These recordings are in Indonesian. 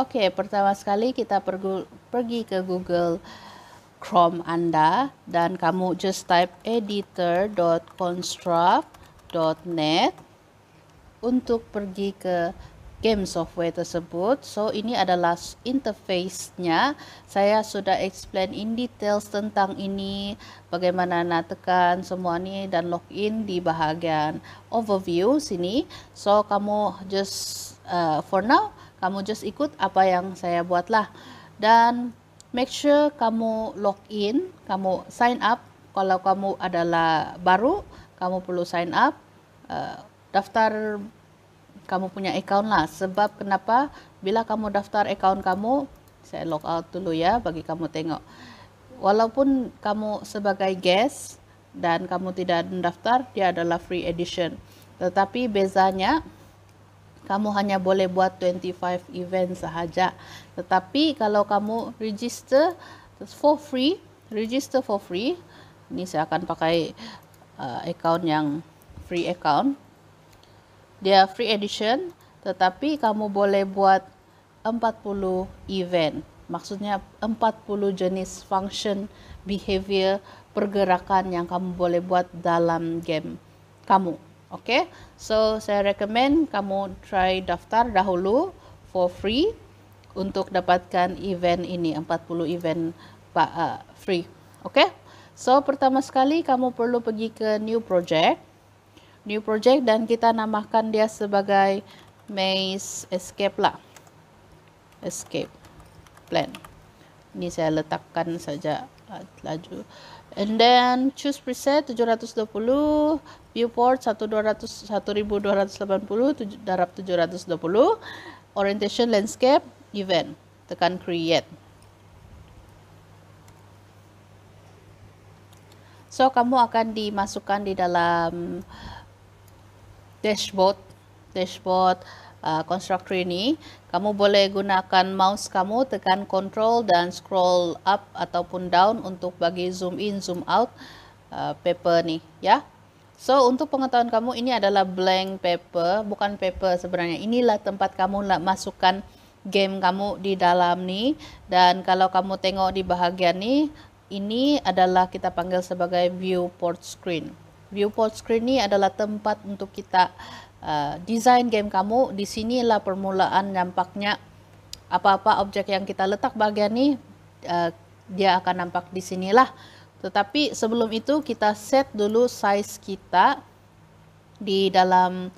Oke, pertama sekali kita pergi ke Google Chrome Anda dan kamu just type editor.construct.net untuk pergi ke game software tersebut. So ini adalah interface-nya. Saya sudah explain in details tentang ini, bagaimana nak tekan semua ni dan login di bahagian overview sini. So kamu just uh, for now kamu just ikut apa yang saya buatlah dan make sure kamu login, kamu sign up. Kalau kamu adalah baru, kamu perlu sign up, uh, daftar kamu punya account lah. Sebab kenapa? Bila kamu daftar account kamu, saya log out dulu ya bagi kamu tengok. Walaupun kamu sebagai guest dan kamu tidak mendaftar, dia adalah free edition. Tetapi bezanya kamu hanya boleh buat 25 event sahaja. Tetapi kalau kamu register for free, register for free, ini saya akan pakai uh, account yang free account. Dia free edition tetapi kamu boleh buat 40 event. Maksudnya 40 jenis function behavior pergerakan yang kamu boleh buat dalam game kamu okay so saya recommend kamu try daftar dahulu for free untuk dapatkan event ini 40 event uh, free. Okay so pertama sekali kamu perlu pergi ke new project. New project dan kita namakan dia sebagai maze escape lah. Escape plan. Ini saya letakkan saja laju and then choose preset 720 viewport 1200 1280 darab 720 orientation landscape event. Tekan create. So kamu akan dimasukkan di dalam dashboard dashboard uh, constructor ini kamu boleh gunakan mouse kamu tekan control dan scroll up ataupun down untuk bagi zoom in zoom out uh, paper ni ya. So untuk pengetahuan kamu ini adalah blank paper bukan paper sebenarnya. Inilah tempat kamu masukkan game kamu di dalam ni. Dan kalau kamu tengok di bahagian ni ini adalah kita panggil sebagai viewport screen. Viewport screen ni adalah tempat untuk kita uh, design game kamu. Di sinilah permulaan nampaknya apa-apa objek yang kita letak bagian ni uh, dia akan nampak di sinilah. Tetapi sebelum itu kita set dulu size kita di dalam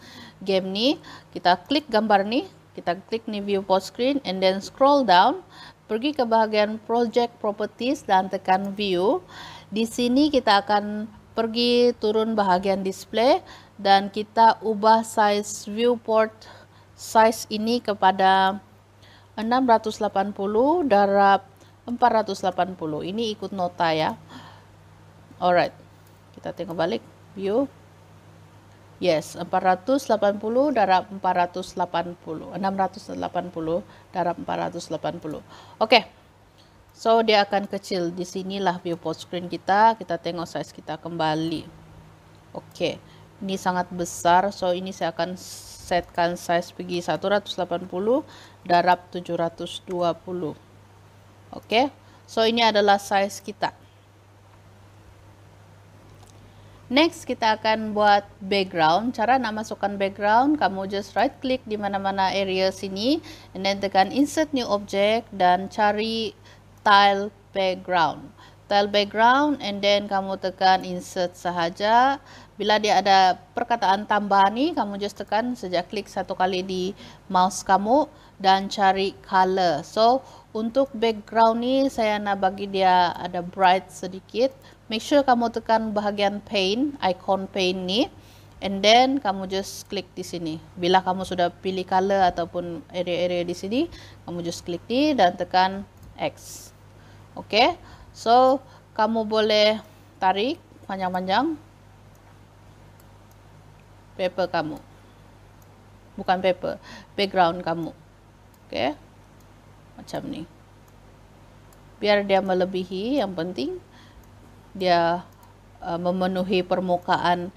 game ni. Kita klik gambar ni, kita klik ni viewport screen and then scroll down pergi ke bahagian project properties dan tekan view. Di sini kita akan pergi turun bahagian display dan kita ubah size viewport size ini kepada 680 darab 480 ini ikut nota ya alright kita tengok balik view yes 480 darab 480 680 darab 480 oke okay. So dia akan kecil. Di sinilah viewport screen kita. Kita tengok size kita kembali. Oke. Ini sangat besar. So ini saya akan setkan size pergi 180 darab 720. Oke. So ini adalah size kita. Next kita akan buat background. Cara nak masukkan background, kamu just right click di mana-mana area sini and then tekan insert new object dan cari tile background tile background and then kamu tekan insert sahaja. Bila dia ada perkataan tambah ni kamu just tekan sejak klik satu kali di mouse kamu dan cari color so untuk background ni saya nak bagi dia ada bright sedikit. Make sure kamu tekan bahagian paint icon paint ni. And then kamu just klik di sini. Bila kamu sudah pilih color ataupun area-area di sini kamu just klik ni dan tekan X. Oke, so kamu boleh tarik panjang-panjang paper kamu, bukan paper, background kamu. Oke, macam ni. Biar dia melebihi, yang penting dia uh, memenuhi permukaan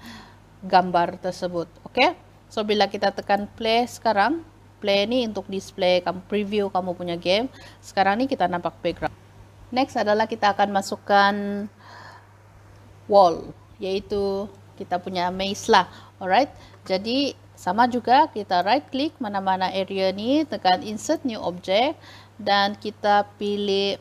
gambar tersebut. Oke, so bila kita tekan play sekarang, display ni untuk display kamu preview kamu punya game. Sekarang ni kita nampak background. Next adalah kita akan masukkan wall, yaitu kita punya maze lah. Alright. Jadi sama juga kita right click mana-mana area ni, tekan insert new object dan kita pilih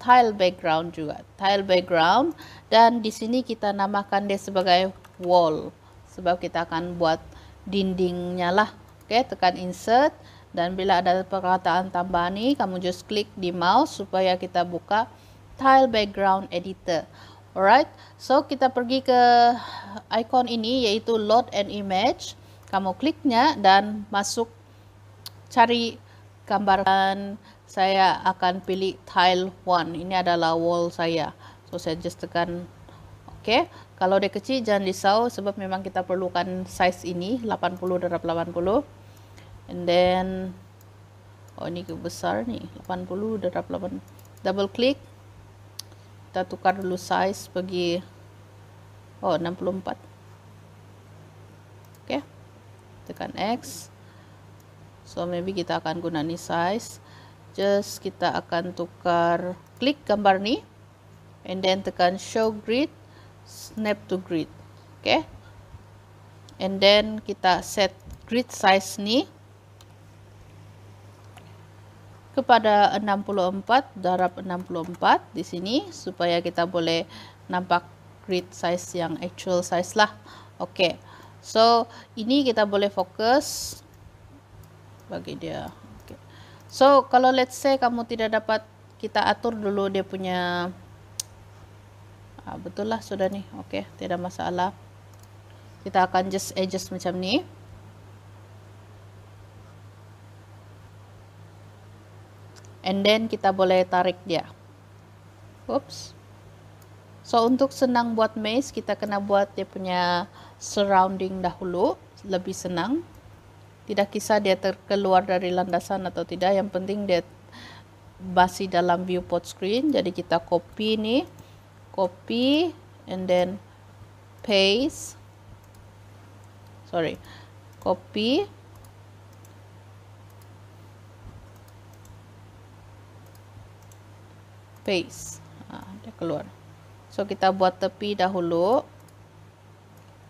tile background juga. Tile background dan di sini kita namakan dia sebagai wall sebab kita akan buat dindingnya lah. Oke, tekan insert dan bila ada perkataan tambahan ni kamu just klik di mouse supaya kita buka tile background editor. Alright, so kita pergi ke icon ini yaitu load an image. Kamu kliknya dan masuk cari gambaran saya akan pilih tile 1 ini adalah wall saya. So saya just tekan oke kalau dia kecil jangan risau sebab memang kita perlukan size ini 80 darab 80 and then oh ini besar nih 80 darab 8 double klik kita tukar dulu size bagi oh 64 oke okay tekan X. So maybe kita akan guna ni size. Just kita akan tukar klik gambar ni and then tekan show grid snap to grid. Okay and then kita set grid size ni kepada 64 darab 64 di sini supaya kita boleh nampak grid size yang actual size lah oke okay. So, ini kita boleh fokus bagi dia. Okay. So, kalau let's say kamu tidak dapat kita atur dulu dia punya ah, betul lah sudah nih. Oke, okay, tidak masalah. Kita akan just adjust macam ni. And then kita boleh tarik dia. Oops. So untuk senang buat maze kita kena buat dia punya surrounding dahulu lebih senang. Tidak kisah dia terkeluar dari landasan atau tidak, yang penting dia masih dalam viewport screen. Jadi kita copy ni, copy and then paste. Sorry. Copy paste. Ah, dia keluar. So kita buat tepi dahulu.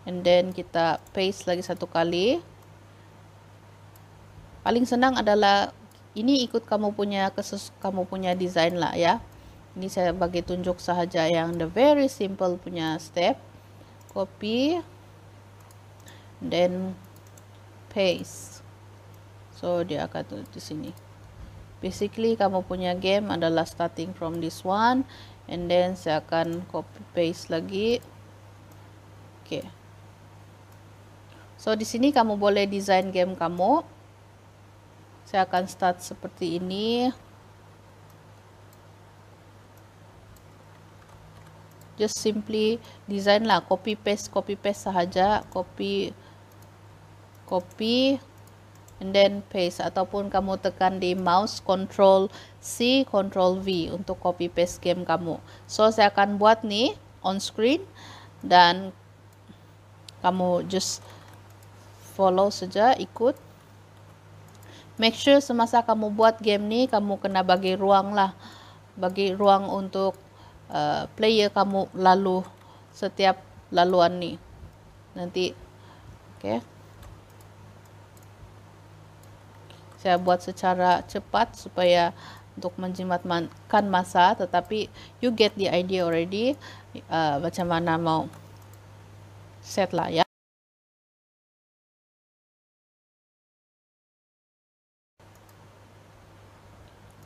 And then kita paste lagi satu kali. Paling senang adalah ini ikut kamu punya kesus kamu punya design lah ya. Ini saya bagi tunjuk sahaja yang the very simple punya step. Copy. Then paste. So dia akan di sini. Basically kamu punya game adalah starting from this one and then saya akan copy paste lagi. Oke. Okay. so di sini kamu boleh desain game kamu. Saya akan start seperti ini. Just simply design lah. Copy paste copy paste sahaja. Copy copy and then paste ataupun kamu tekan di mouse control C control V untuk copy paste game kamu. So saya akan buat nih on screen dan kamu just follow saja ikut. Make sure semasa kamu buat game nih kamu kena bagi ruang lah. Bagi ruang untuk uh, player kamu lalu setiap laluan nih. Nanti oke okay. Saya buat secara cepat supaya untuk menjimatkan masa tetapi you get the idea already uh, mana mau set lah ya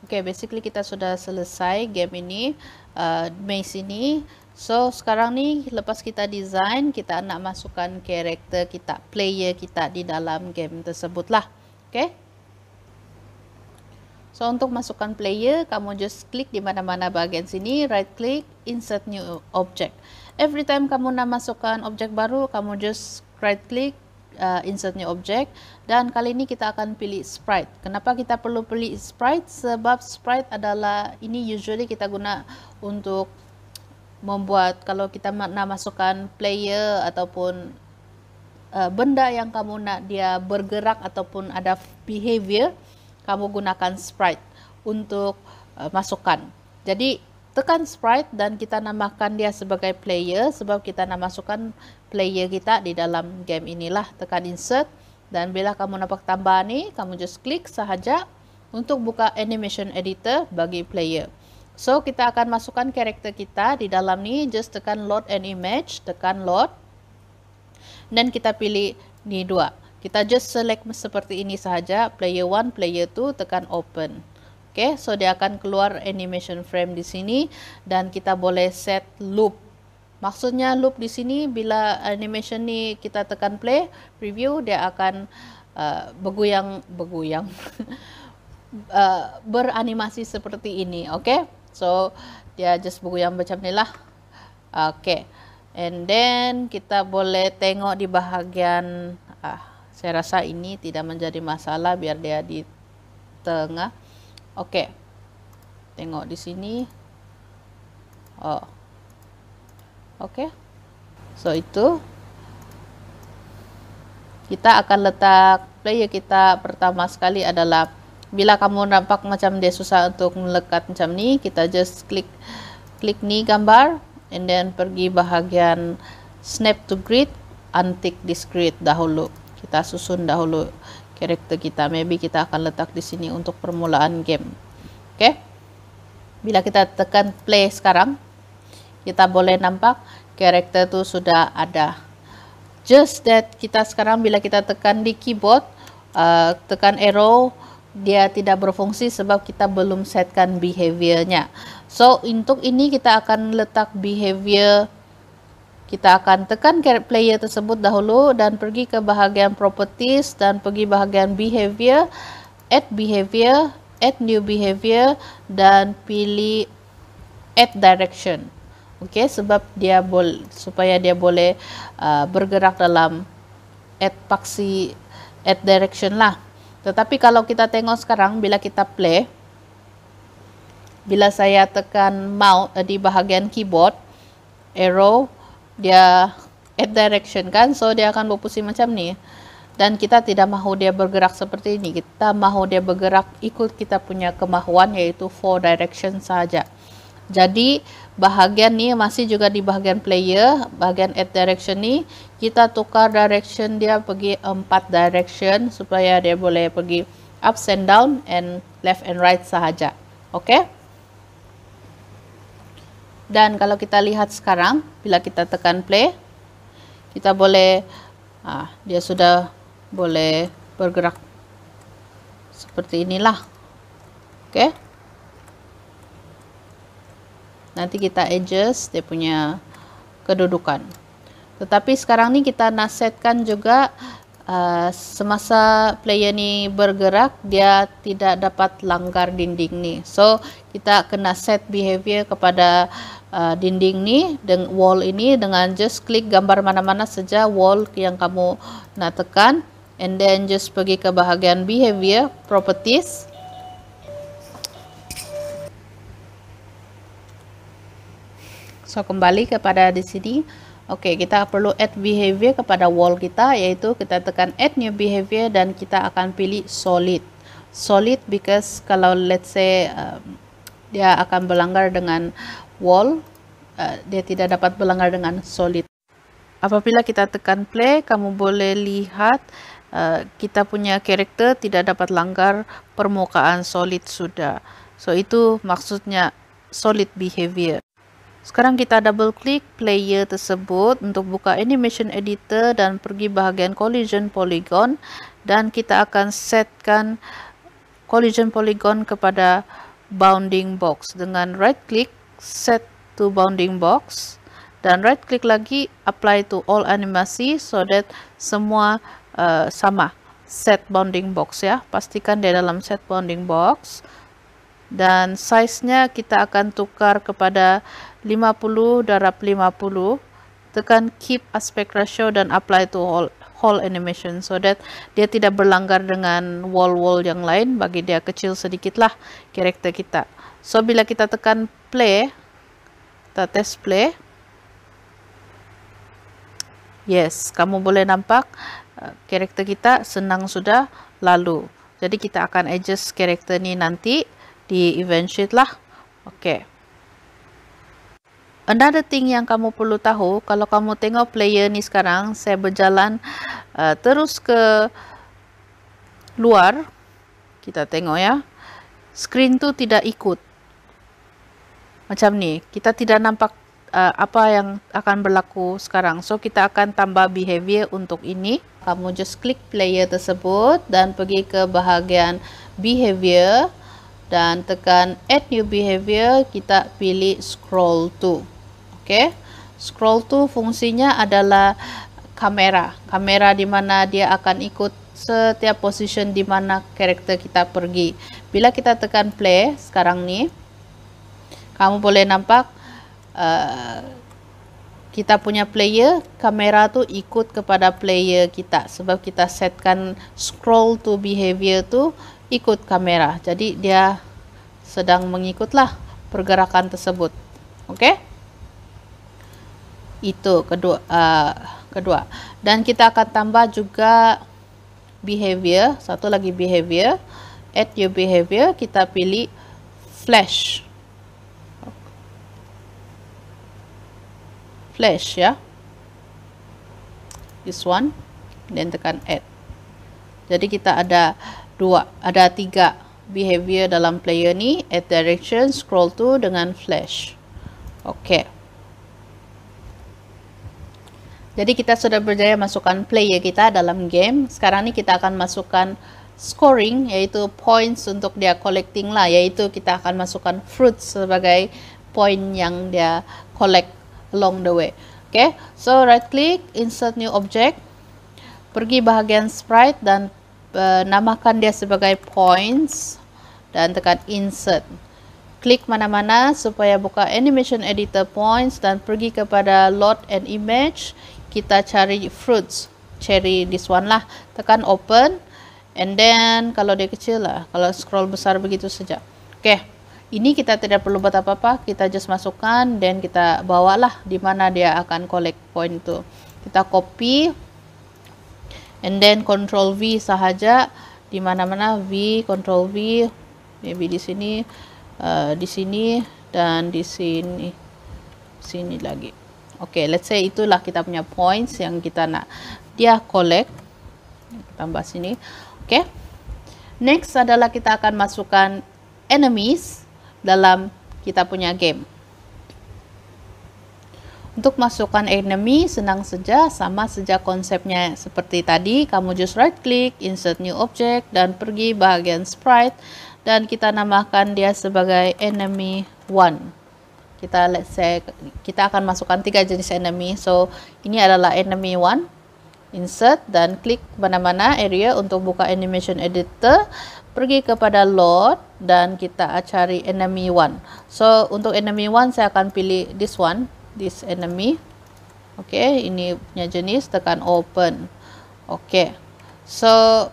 Oke, okay, basically kita sudah selesai game ini, uh, maze ini. So, sekarang nih lepas kita design, kita nak masukkan karakter kita, player kita di dalam game tersebut lah. Oke. Okay? So untuk masukkan player, kamu just klik di mana-mana bagian sini, right click, insert new object. Every time kamu nak masukkan objek baru, kamu just right click, uh, insert new object. Dan kali ini kita akan pilih sprite. Kenapa kita perlu pilih sprite? Sebab sprite adalah ini usually kita guna untuk membuat kalau kita nak masukkan player ataupun uh, benda yang kamu nak dia bergerak ataupun ada behavior, kamu gunakan sprite untuk uh, masukkan. Jadi tekan sprite dan kita namakan dia sebagai player sebab kita nak masukkan player kita di dalam game inilah. Tekan insert dan bila kamu nampak tambah ni, kamu just klik sahaja untuk buka animation editor bagi player. So kita akan masukkan karakter kita di dalam ni, just tekan load an image, tekan load dan kita pilih ni dua. Kita just select seperti ini sahaja, player 1, player 2, tekan open. Okay, so dia akan keluar animation frame di sini dan kita boleh set loop. Maksudnya loop di sini bila animation ni kita tekan play, preview dia akan uh, bergoyang, bergoyang, uh, beranimasi seperti ini. Okay, so dia just bergoyang macam ni lah. Okay. And then kita boleh tengok di bahagian ah, saya rasa ini tidak menjadi masalah biar dia di tengah. Okey. Tengok di sini. Oh. Okey. So itu kita akan letak player kita pertama sekali adalah bila kamu nampak macam dia susah untuk melekat macam ni, kita just klik klik ni gambar and then pergi bahagian snap to grid untick this grid dahulu kita susun dahulu karakter kita maybe kita akan letak di sini untuk permulaan game oke okay? bila kita tekan play sekarang kita boleh nampak karakter itu sudah ada just that kita sekarang bila kita tekan di keyboard uh, tekan arrow dia tidak berfungsi sebab kita belum setkan behaviornya. So untuk ini kita akan letak behavior kita akan tekan player tersebut dahulu dan pergi ke bahagian properties dan pergi bahagian behavior, add behavior, add new behavior dan pilih add direction. Okey sebab dia boleh supaya dia boleh uh, bergerak dalam add paksi add direction lah. Tetapi kalau kita tengok sekarang bila kita play bila saya tekan mouse uh, di bahagian keyboard arrow dia add direction kan so dia akan berpusing macam ni. Dan kita tidak mahu dia bergerak seperti ini. Kita mahu dia bergerak ikut kita punya kemahuan yaitu four direction saja. Jadi bahagian ni masih juga di bahagian player bahagian add direction ni kita tukar direction dia pergi empat direction supaya dia boleh pergi up and down and left and right sahaja. Okay dan kalau kita lihat sekarang bila kita tekan play kita boleh ah, dia sudah boleh bergerak seperti inilah. Okay nanti kita adjust dia punya kedudukan. Tetapi sekarang ni kita nak setkan juga uh, semasa player ni bergerak dia tidak dapat langgar dinding ni. So kita kena set behavior kepada uh, dinding ni dengan wall ini dengan just klik gambar mana-mana saja wall yang kamu nak tekan and then just pergi ke bahagian behavior properties So kembali kepada di sini. Oke, okay, kita perlu add behavior kepada wall kita yaitu kita tekan add new behavior dan kita akan pilih solid. Solid because kalau let's say um, dia akan berlanggar dengan wall, uh, dia tidak dapat berlanggar dengan solid. Apabila kita tekan play, kamu boleh lihat uh, kita punya karakter tidak dapat langgar permukaan solid sudah. So itu maksudnya solid behavior. Sekarang kita double klik player tersebut untuk buka animation editor dan pergi bahagian collision polygon dan kita akan setkan collision polygon kepada bounding box dengan right click set to bounding box dan right click lagi apply to all animasi so that semua uh, sama. Set bounding box ya. Pastikan dia dalam set bounding box. Dan size-nya kita akan tukar kepada 50 darab 50 tekan keep aspect ratio dan apply to whole, whole animation so that dia tidak berlanggar dengan wall-wall yang lain. Bagi dia kecil sedikitlah karakter kita. So bila kita tekan play kita test play Yes, kamu boleh nampak uh, karakter kita senang sudah lalu. Jadi kita akan adjust karakter ni nanti di event sheet lah. Okay. Another thing yang kamu perlu tahu, kalau kamu tengok player ni sekarang, saya berjalan uh, terus ke luar. Kita tengok ya. Screen tu tidak ikut. Macam ni. Kita tidak nampak uh, apa yang akan berlaku sekarang. So, kita akan tambah behavior untuk ini. Kamu just klik player tersebut dan pergi ke bahagian behavior dan tekan add new behavior. Kita pilih scroll to. Okey. Scroll to fungsinya adalah kamera. Kamera di mana dia akan ikut setiap position di mana karakter kita pergi. Bila kita tekan play sekarang ni, kamu boleh nampak uh, kita punya player, kamera tu ikut kepada player kita sebab kita setkan scroll to behavior tu ikut kamera. Jadi dia sedang mengikutlah pergerakan tersebut. Okey? itu kedua uh, kedua dan kita akan tambah juga behavior satu lagi behavior add your behavior kita pilih flash flash ya. This one dan tekan add. Jadi kita ada dua ada tiga behavior dalam player ni. Add direction scroll to dengan flash. Okay. Jadi kita sudah berjaya masukkan player kita dalam game. Sekarang ni kita akan masukkan scoring yaitu points untuk dia collecting lah. Yaitu kita akan masukkan fruits sebagai point yang dia collect along the way. Okay, so right click, insert new object. Pergi bahagian sprite dan uh, namakan dia sebagai points dan tekan insert. Klik mana-mana supaya buka animation editor points dan pergi kepada load and image kita cari fruits cherry this one lah tekan open and then kalau dia kecil lah kalau scroll besar begitu saja oke okay. Ini kita tidak perlu buat apa-apa kita just masukkan dan kita bawalah di mana dia akan collect point tu kita copy and then control V sahaja di mana-mana V control V maybe di sini uh, di sini dan di sini sini lagi Okay, let's say itulah kita punya points yang kita nak dia collect. Tambah sini. Okay. Next adalah kita akan masukkan enemies dalam kita punya game. Untuk masukkan enemy senang saja sama saja konsepnya seperti tadi. Kamu just right click, insert new object dan pergi bahagian sprite. Dan kita namakan dia sebagai enemy 1 kita let's say kita akan masukkan tiga jenis enemy. So ini adalah enemy one. Insert dan klik mana-mana area untuk buka animation editor. Pergi kepada load dan kita cari enemy one. So untuk enemy one saya akan pilih this one this enemy. Okay ini punya jenis tekan open. Okay. So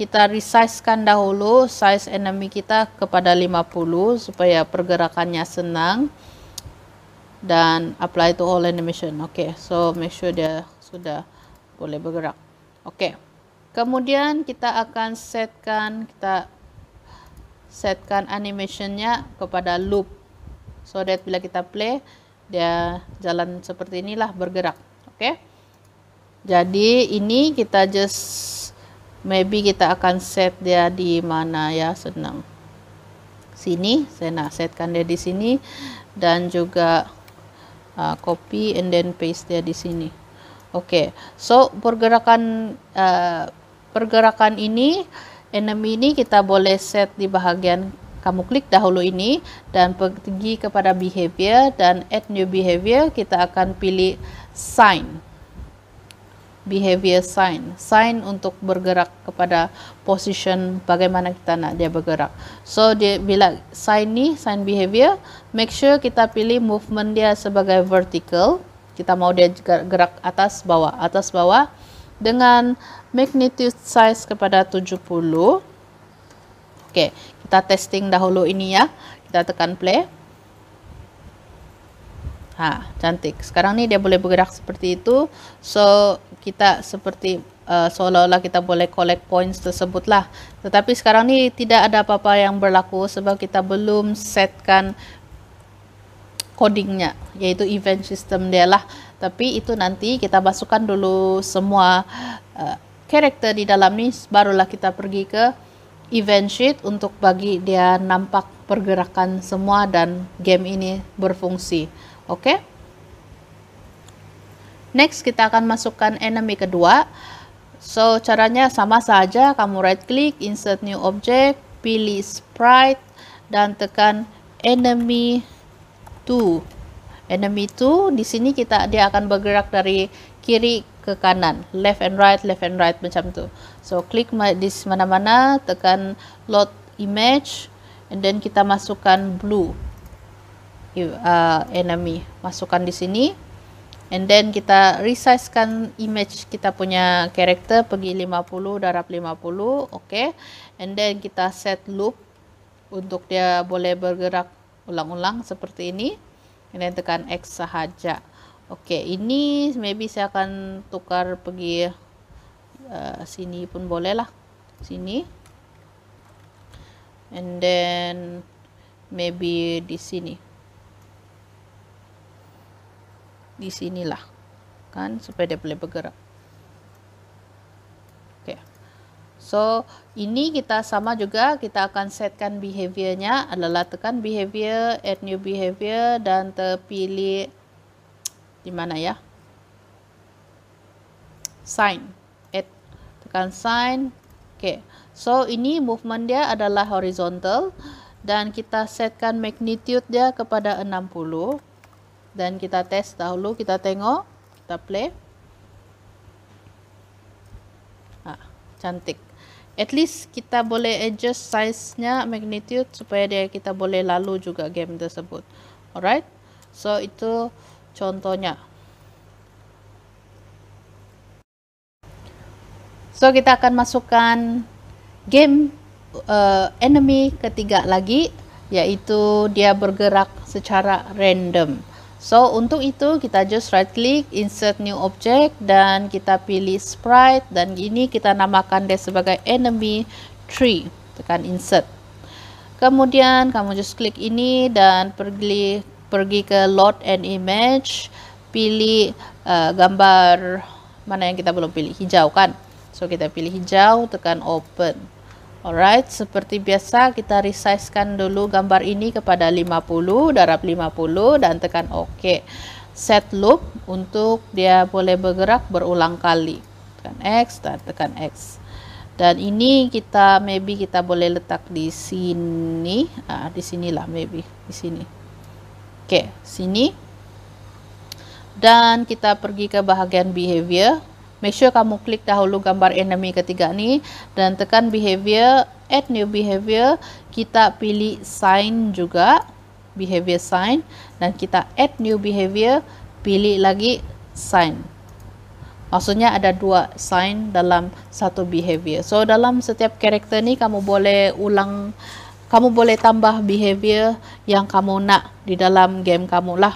kita resizekan dahulu size enemy kita kepada 50 supaya pergerakannya senang dan apply to all animation. Okay, so make sure dia sudah boleh bergerak. Okay, kemudian kita akan setkan kita setkan animationnya kepada loop, so that bila kita play dia jalan seperti inilah bergerak. Okay, jadi ini kita just maybe kita akan set dia di mana ya senang. Sini saya nak setkan dia di sini dan juga uh, copy and then paste dia di sini. Okay, so pergerakan uh, pergerakan ini enemy ini kita boleh set di bahagian kamu klik dahulu ini dan pergi kepada behavior dan add new behavior kita akan pilih sign. Behavior sign. Sign untuk bergerak kepada position bagaimana kita nak dia bergerak. So dia bila sign ni sign behavior make sure kita pilih movement dia sebagai vertical. Kita mau dia gerak atas bawah atas bawah. Dengan magnitude size kepada 70 Okey, kita testing dahulu ini ya. Kita tekan play. Ha, cantik. Sekarang ni dia boleh bergerak seperti itu. So, kita seperti uh, seolah-olah kita boleh collect points tersebut lah. Tetapi sekarang ni tidak ada apa-apa yang berlaku sebab kita belum setkan codingnya, yaitu event system dia lah. Tapi itu nanti kita masukkan dulu semua uh, karakter di dalam ni, barulah kita pergi ke event sheet untuk bagi dia nampak pergerakan semua dan game ini berfungsi. Oke. Okay? Next kita akan masukkan enemy kedua. So caranya sama saja, kamu right click, insert new object, pilih sprite dan tekan enemy 2. Enemy 2 di sini kita dia akan bergerak dari kiri ke kanan, left and right, left and right macam tu. So klik di mana-mana, tekan load image and then kita masukkan blue. Uh, enemy. Masukkan di sini. And then kita resizekan image kita punya karakter pergi 50 darab 50 okay. And then kita set loop untuk dia boleh bergerak ulang-ulang seperti ini. And then tekan X sahaja okay ini maybe saya akan tukar pergi uh, sini pun boleh lah sini and then maybe di sini di sinilah kan supaya dia boleh bergerak oke okay. so ini kita sama juga kita akan setkan behaviornya adalah tekan behavior add new behavior dan terpilih di mana ya? Sign. Add tekan sign. Okay. so ini movement dia adalah horizontal dan kita setkan magnitude dia kepada 60 dan kita tes dahulu kita tengok kita play. Ah, cantik. At least kita boleh adjust size nya magnitude supaya dia kita boleh lalu juga game tersebut. Alright? So itu contohnya so kita akan masukkan game uh, enemy ketiga lagi yaitu dia bergerak secara random So untuk itu kita just right click insert new object dan kita pilih sprite dan ini kita namakan dia sebagai enemy tree. Tekan insert. Kemudian kamu just klik ini dan pergi pergi ke load and image, pilih uh, gambar mana yang kita belum pilih hijau kan. So kita pilih hijau, tekan open. Alright, seperti biasa kita resizekan dulu gambar ini kepada 50 darab 50 dan tekan OK. Set loop untuk dia boleh bergerak berulang kali. Tekan X dan tekan X. Dan ini kita maybe kita boleh letak di sini. Ah, di sinilah maybe di sini. Oke, sini. Dan kita pergi ke bahagian behavior. Make sure kamu klik dahulu gambar enemy ketiga ni dan tekan behavior, add new behavior. Kita pilih sign juga, behavior sign dan kita add new behavior, pilih lagi sign. Maksudnya ada dua sign dalam satu behavior. So dalam setiap karakter ni kamu boleh ulang, kamu boleh tambah behavior yang kamu nak di dalam game kamu lah.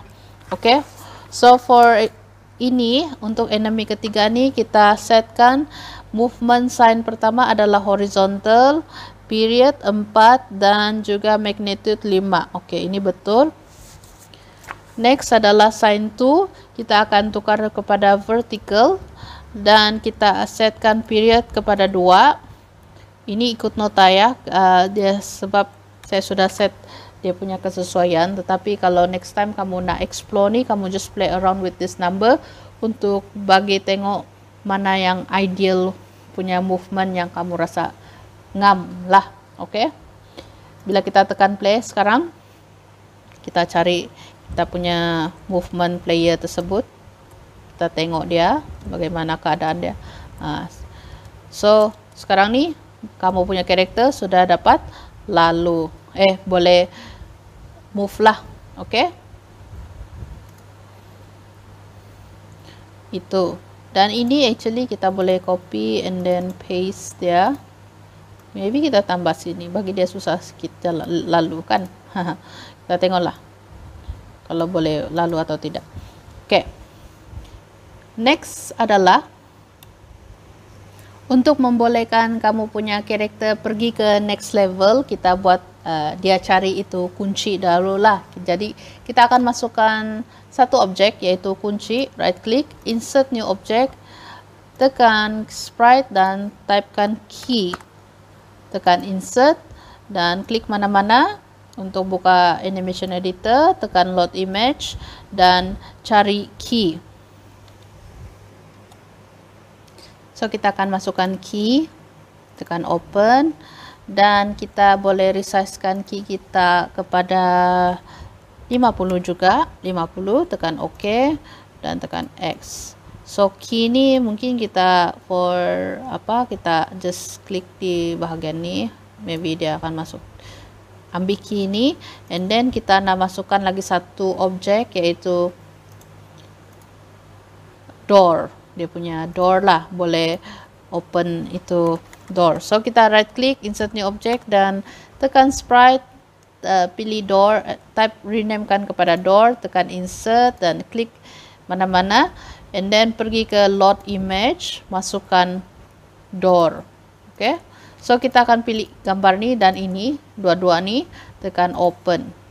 Okay. So for ini untuk enemy ketiga ni kita setkan. Movement sign pertama adalah horizontal period 4 dan juga magnitude 5 oke ini betul. Next adalah sign 2 kita akan tukar kepada vertical dan kita setkan period kepada 2 ini ikut nota ya. Uh, dia sebab saya sudah set dia punya kesesuaian. Tetapi kalau next time kamu nak explore ni kamu just play around with this number untuk bagi tengok mana yang ideal punya movement yang kamu rasa ngam lah. Oke okay? bila kita tekan play sekarang kita cari kita punya movement player tersebut. Kita tengok dia bagaimana keadaan dia. Uh, so sekarang ni kamu punya karakter sudah dapat lalu eh boleh move lah oke okay? itu dan ini actually kita boleh copy and then paste dia maybe kita tambah sini bagi dia susah jalan lalu kan kita tengoklah kalau boleh lalu atau tidak oke okay. next adalah untuk membolehkan kamu punya karakter pergi ke next level kita buat uh, dia cari itu kunci dahulu lah. Jadi kita akan masukkan satu objek yaitu kunci right click insert new object tekan sprite dan typekan key. Tekan insert dan klik mana-mana untuk buka animation editor tekan load image dan cari key So kita akan masukkan key, tekan open. Dan kita boleh resizekan key kita kepada 50 juga, 50 tekan OK. Dan tekan X. So key ni mungkin kita for apa kita just klik di bahagian ni, maybe dia akan masuk. Ambil key ni. And then kita nak masukkan lagi satu objek iaitu door dia punya door lah boleh open itu door. So kita right click insert new object dan tekan sprite uh, pilih door uh, type rename kan kepada door tekan insert dan klik mana-mana. And then pergi ke load image masukkan door. Okay? So kita akan pilih gambar ni dan ini dua-dua ni tekan open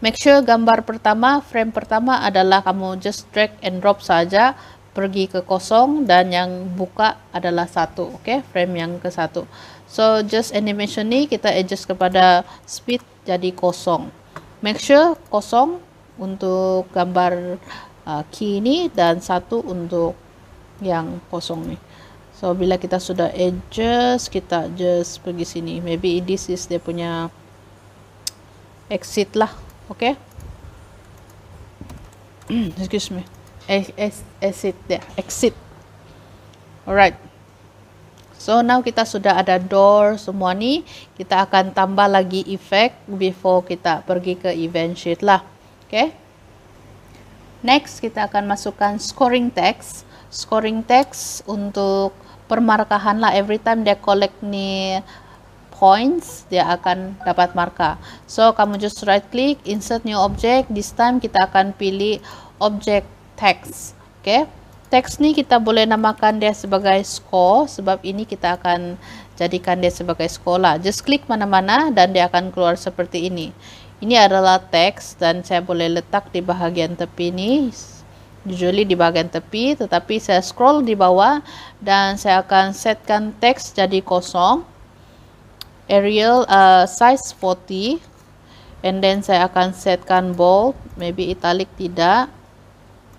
Make sure gambar pertama, frame pertama adalah kamu just drag and drop saja pergi ke kosong dan yang buka adalah satu, okay? Frame yang ke satu. So just animation ni kita adjust kepada speed jadi kosong. Make sure kosong untuk gambar uh, key ni dan satu untuk yang kosong ni. So bila kita sudah adjust, kita just pergi sini. Maybe this is dia punya exit lah. Okay excuse me. Exit there exit. Alright. So now kita sudah ada door semua ni. Kita akan tambah lagi effect before kita pergi ke event sheet lah. Okay next kita akan masukkan scoring text. Scoring text untuk permarkahan lah. Every time dia collect ni points dia akan dapat markah so kamu just right click insert new object. This time kita akan pilih object text okay? Text ni kita boleh namakan dia sebagai score sebab ini kita akan jadikan dia sebagai score lah. Just klik mana-mana dan dia akan keluar seperti ini. Ini adalah teks dan saya boleh letak di bahagian tepi ni. Usually di bahagian tepi tetapi saya scroll di bawah dan saya akan setkan teks jadi kosong Arial uh, size 40 and then saya akan setkan bold maybe italic tidak.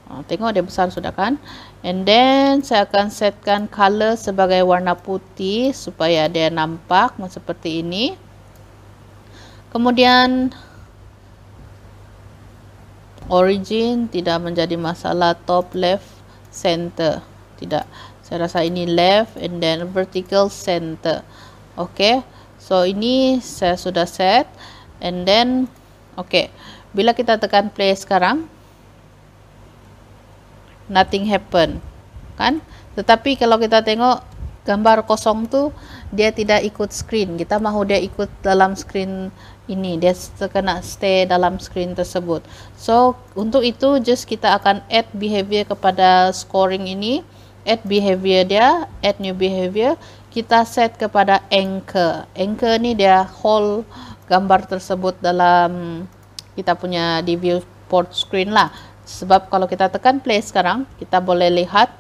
Uh, tengok dia besar sudah kan? And then saya akan setkan color sebagai warna putih supaya dia nampak seperti ini. Kemudian origin tidak menjadi masalah top left center. Tidak. Saya rasa ini left and then vertical center. Okay So ini saya sudah set and then okay. Bila kita tekan play sekarang nothing happen. Kan? Tetapi kalau kita tengok gambar kosong tu dia tidak ikut screen. Kita mahu dia ikut dalam screen ini. Dia kena stay dalam screen tersebut. So untuk itu just kita akan add behavior kepada scoring ini. Add behavior dia, add new behavior kita set kepada anchor. Anchor ni dia hold gambar tersebut dalam kita punya di viewport screen lah. Sebab kalau kita tekan play sekarang, kita boleh lihat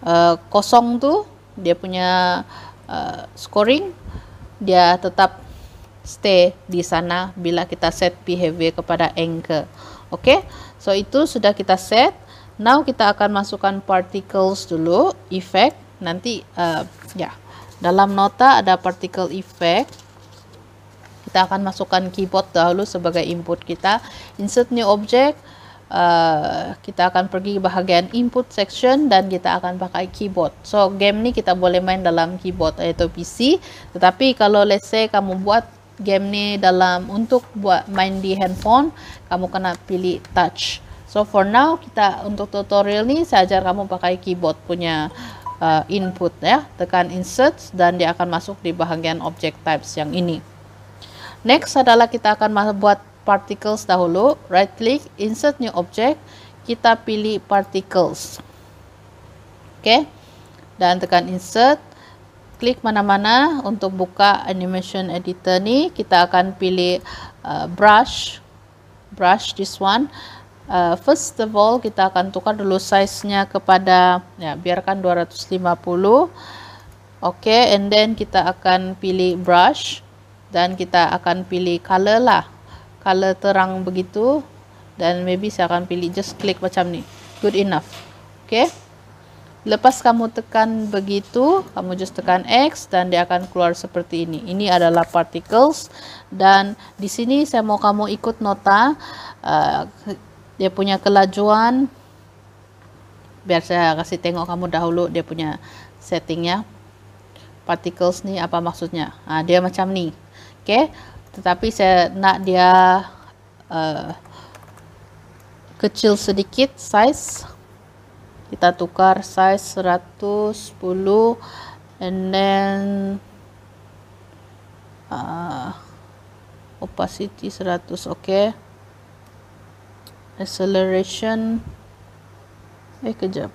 uh, kosong tu dia punya uh, scoring dia tetap stay di sana bila kita set behavior kepada anchor. Okay, so itu sudah kita set. Now kita akan masukkan particles dulu, effect nanti uh, ya. Dalam nota ada particle effect. Kita akan masukkan keyboard dahulu sebagai input kita. Insert new object. Uh, kita akan pergi bahagian input section dan kita akan pakai keyboard. So game ni kita boleh main dalam keyboard yaitu PC tetapi kalau let's say kamu buat game ni dalam untuk buat main di handphone kamu kena pilih touch. So for now kita untuk tutorial ni saya ajar kamu pakai keyboard punya uh, input ya tekan insert dan dia akan masuk di bahagian object types yang ini. Next adalah kita akan buat particles dahulu. Right click insert new object. Kita pilih particles. Oke. Okay. dan tekan insert. Klik mana-mana untuk buka animation editor ni. Kita akan pilih uh, brush. Brush this one uh, first of all kita akan tukar dulu size-nya kepada ya biarkan 250 okay and then kita akan pilih brush dan kita akan pilih color lah. Color terang begitu. Dan maybe saya akan pilih just klik macam ni. Good enough. Okay lepas kamu tekan begitu kamu just tekan X dan dia akan keluar seperti ini. Ini adalah particles. Dan di sini saya mau kamu ikut nota uh, dia punya kelajuan. Biar saya kasih tengok kamu dahulu dia punya settingnya. Particles ni apa maksudnya? Ha, dia macam ni. Okay tetapi saya nak dia uh, kecil sedikit size. Kita tukar size 110 and then uh, opacity 100 okay acceleration. Eh kejap.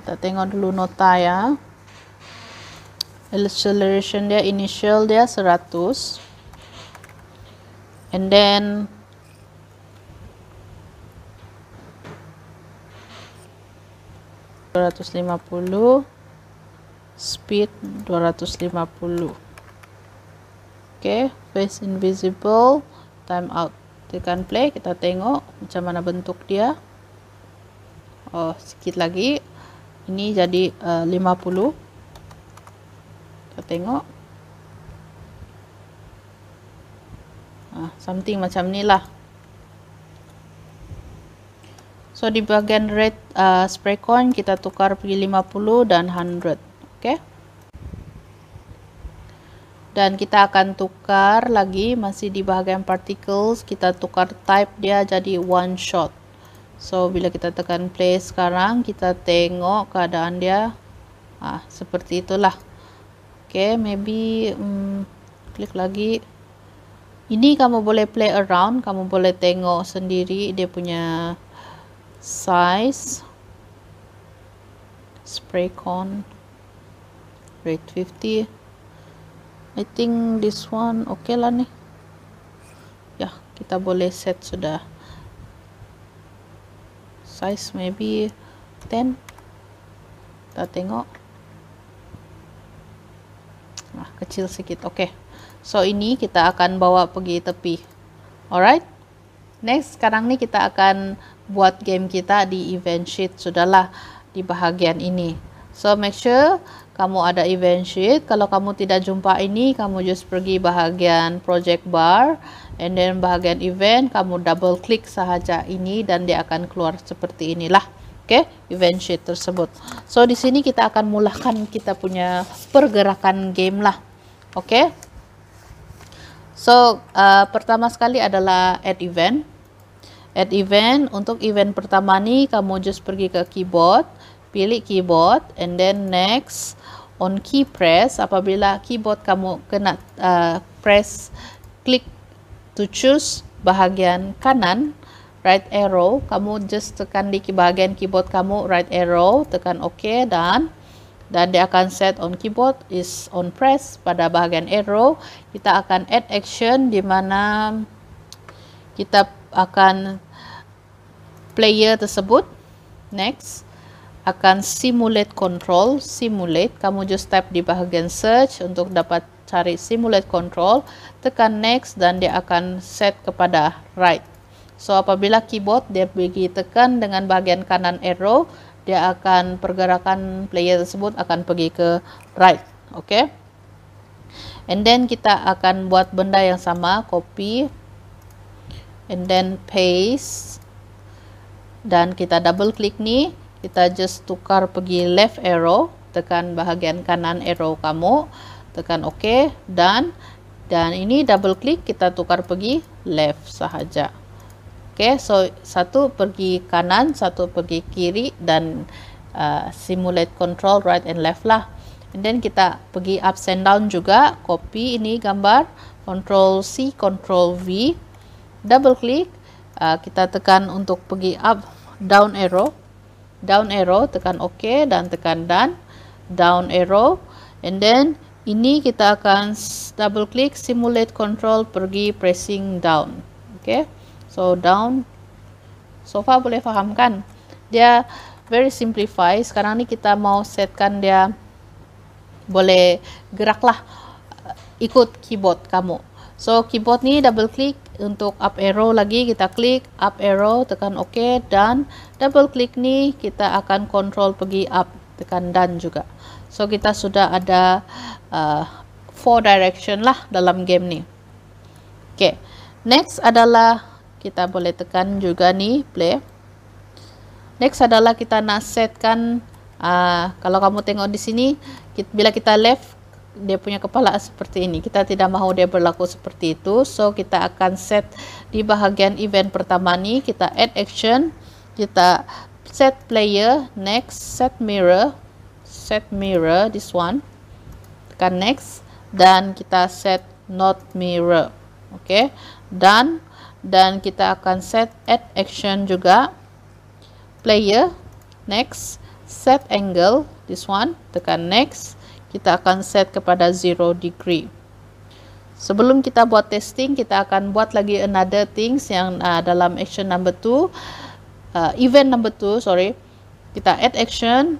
Kita tengok dulu nota ya. Acceleration dia initial dia 100 and then dua ratus lima puluh. Speed 250 okay, face invisible time out. Tekan play kita tengok macam mana bentuk dia. Oh sedikit lagi. Ini jadi eh, uh, 50 kita tengok. Ah, something macam ni lah. So di bagian red uh, spray coin kita tukar pergi 50 dan 100 dan kita akan tukar lagi masih di bahagian particles kita tukar type dia jadi one shot So bila kita tekan play sekarang kita tengok keadaan dia ah seperti itulah. Okay, maybe um, klik lagi. Ini kamu boleh play around, kamu boleh tengok sendiri dia punya size spray con rate 50 I think this one okay lah nih. Ya kita boleh set sudah. Size maybe 10 kita tengok. Nah kecil sedikit oke okay. so ini kita akan bawa pergi tepi. Alright? Next sekarang nih kita akan buat game kita di event sheet sudahlah di bahagian ini. So make sure kamu ada event sheet. Kalau kamu tidak jumpa ini kamu just pergi bahagian project bar and then bahagian event kamu double klik sahaja ini dan dia akan keluar seperti inilah. Oke okay? event sheet tersebut. So di sini kita akan mulakan kita punya pergerakan game lah. Oke okay? so uh, pertama sekali adalah add event. Add event. Untuk event pertama nih kamu just pergi ke keyboard pilih keyboard and then next on key press apabila keyboard kamu kena uh, press klik to choose bahagian kanan right arrow kamu just tekan di bahagian keyboard kamu right arrow tekan ok dan dan dia akan set on keyboard is on press pada bahagian arrow. Kita akan add action di mana kita akan player tersebut. Next akan simulate control simulate kamu just tap di bahagian search untuk dapat cari simulate control, tekan next dan dia akan set kepada right. So apabila keyboard dia pergi tekan dengan bagian kanan arrow, dia akan pergerakan player tersebut akan pergi ke right. Okay. And then kita akan buat benda yang sama, copy and then paste dan kita double klik ni, kita just tukar pergi left arrow, tekan bahagian kanan arrow kamu tekan OK dan dan ini double klik kita tukar pergi left sahaja. Oke so satu pergi kanan satu pergi kiri dan uh, simulate control right and left lah. And then kita pergi up and down juga copy ini gambar control C control V double click uh, kita tekan untuk pergi up down arrow down arrow tekan OK dan tekan done down arrow. And then ini kita akan double click simulate control pergi pressing down. Okay so down. So far boleh faham kan? Dia very simplify. Sekarang ni kita mau setkan dia boleh geraklah uh, ikut keyboard kamu so keyboard ni double click untuk up arrow lagi kita klik up arrow tekan ok dan double click ni kita akan control pergi up tekan done juga. So kita sudah ada uh, four direction lah dalam game ni. Ok next adalah kita boleh tekan juga ni play. Next adalah kita nak setkan uh, kalau kamu tengok di sini kita, bila kita left dia punya kepala seperti ini. Kita tidak mahu dia berlaku seperti itu. So kita akan set di bahagian event pertama ni kita add action kita set player next set mirror set mirror this one tekan next dan kita set not mirror oke okay? dan dan kita akan set add action juga. Player next set angle this one tekan next kita akan set kepada 0 degree sebelum kita buat testing kita akan buat lagi another things yang uh, dalam action number 2 uh, event number 2 sorry kita add action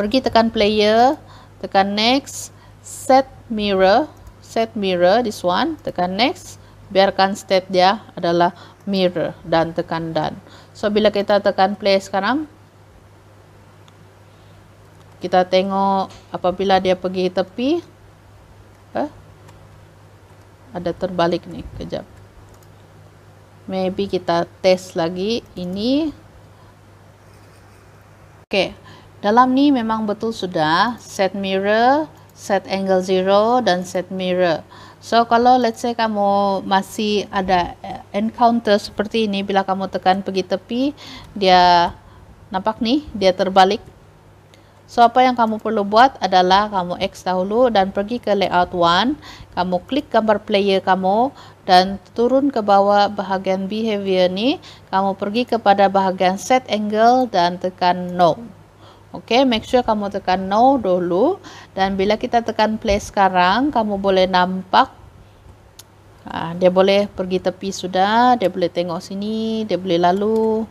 pergi tekan player tekan next set mirror set mirror this one tekan next biarkan state dia adalah mirror dan tekan done. So bila kita tekan play sekarang kita tengok apabila dia pergi tepi eh, ada terbalik nih kejap. Maybe kita test lagi ini. Oke, dalam ni memang betul sudah set mirror, set angle zero dan set mirror. So kalau let's say kamu masih ada encounter seperti ini bila kamu tekan pergi tepi dia nampak nih dia terbalik. So apa yang kamu perlu buat adalah kamu X dahulu dan pergi ke layout 1, kamu klik gambar player kamu dan turun ke bawah bahagian behavior ni, kamu pergi kepada bahagian set angle dan tekan no. Okay, make sure kamu tekan no dulu dan bila kita tekan play sekarang, kamu boleh nampak uh, dia boleh pergi tepi sudah, dia boleh tengok sini, dia boleh lalu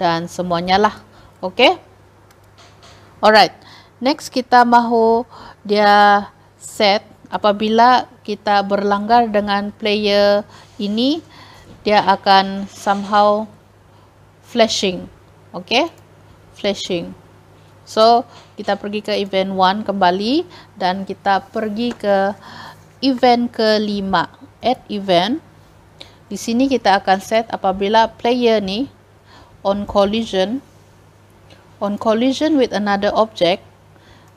dan semuanya lah. Oke. Alright. Next kita mahu dia set apabila kita berlanggar dengan player ini dia akan somehow flashing. Okay? Flashing. So, kita pergi ke event 1 kembali dan kita pergi ke event kelima. Add event. Di sini kita akan set apabila player ni on collision on collision with another object.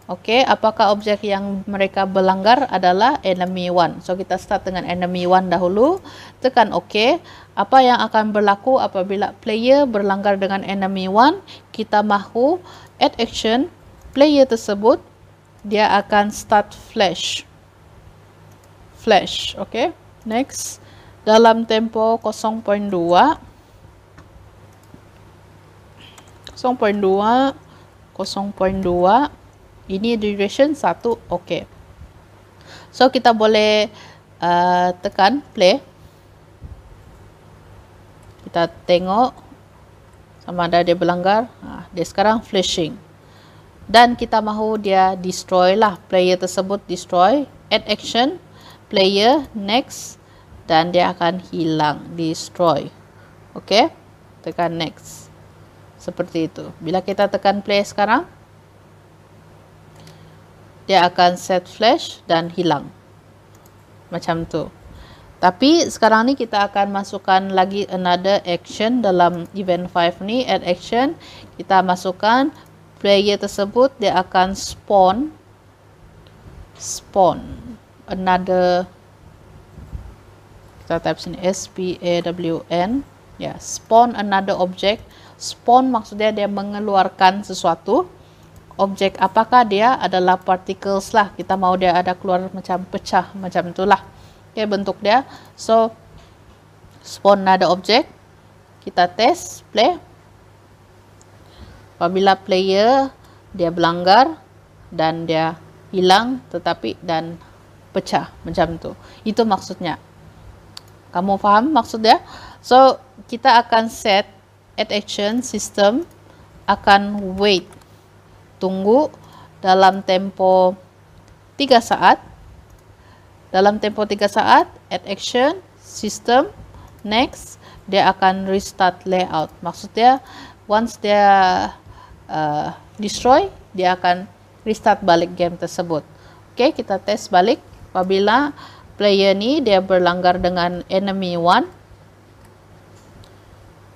Oke, okay, apakah objek yang mereka berlanggar adalah enemy 1. So, kita start dengan enemy 1 dahulu. Tekan OK. Apa yang akan berlaku apabila player berlanggar dengan enemy 1? Kita mahu add action player tersebut dia akan start flash flash oke okay? next dalam tempo 0.2 0.2 0.2 ini duration 1 oke okay. so kita boleh uh, tekan play. Kita tengok sama ada dia berlanggar. Ha, dia sekarang flashing. Dan kita mahu dia destroy lah. Player tersebut destroy. Add action. Player next. Dan dia akan hilang. Destroy. Ok tekan next seperti itu. Bila kita tekan play sekarang dia akan set flash dan hilang. Macam tu. Tapi sekarang ni kita akan masukkan lagi another action dalam event 5 ni, add action. Kita masukkan player tersebut dia akan spawn spawn another kita type sini S P A W N. Ya spawn another object spawn maksudnya dia mengeluarkan sesuatu. Objek apakah dia? Adalah particles lah. Kita mau dia ada keluar macam pecah macam itulah. Oke bentuk dia. So spawn another object kita tes play. Apabila player dia melanggar dan dia hilang tetapi dan pecah macam tu. Itu maksudnya. Kamu faham maksudnya? So kita akan set add action system akan wait tunggu dalam tempo 3 saat. Dalam tempo 3 saat add action system next dia akan restart layout. Maksudnya once dia uh, destroy dia akan restart balik game tersebut. Oke okay, kita tes balik. Apabila player ni dia berlanggar dengan enemy one.